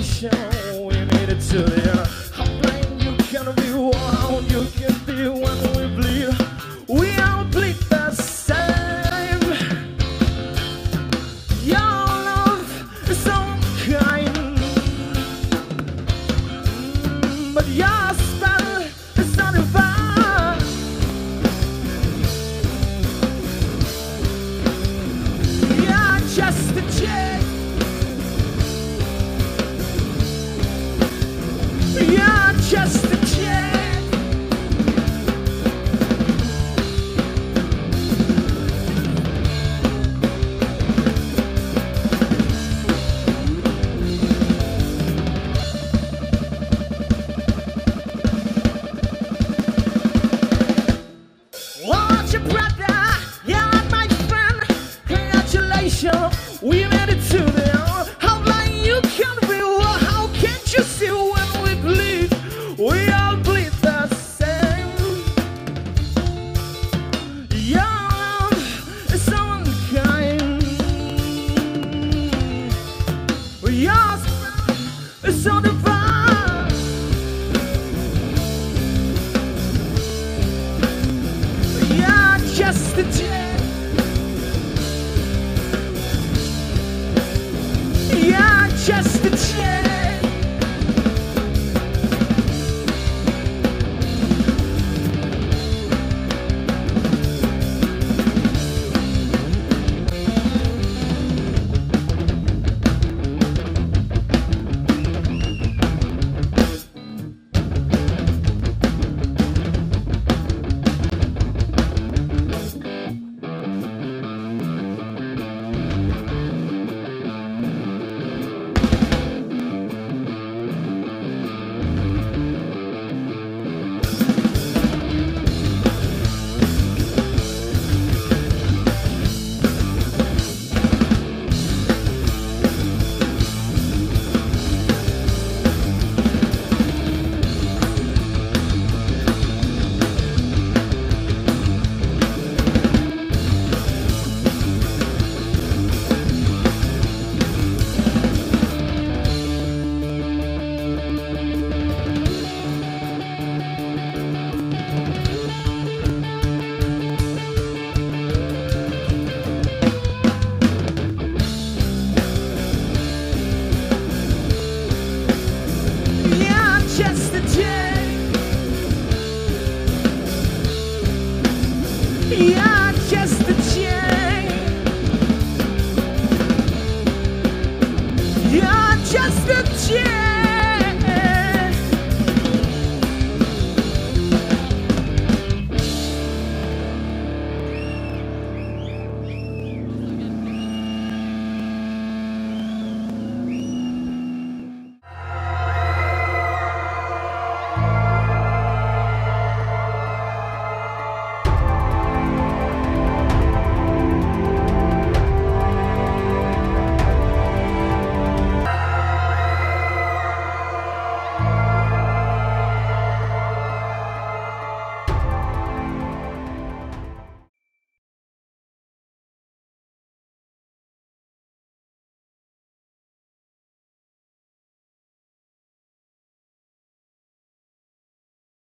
We we it to. I you can be one, you can when we bleed. We all bleed the same. Your love is so kind, but yours. Yeah!